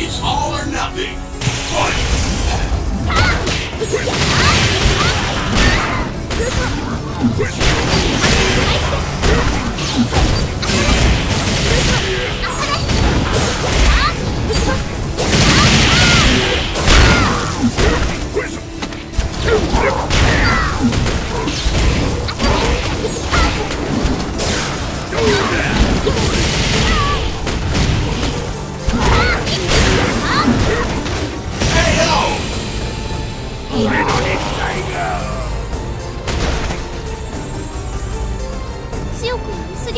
It's all or nothing. Fight! Ah!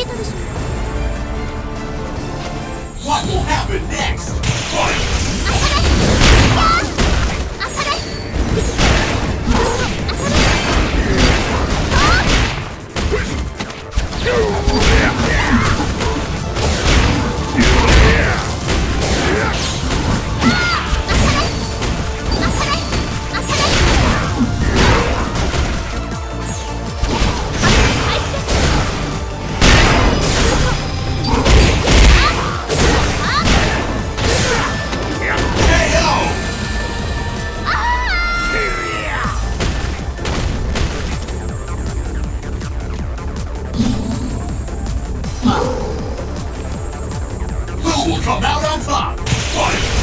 なりすぎたでしょ What will happen next? Fight! Come out on top? Fight!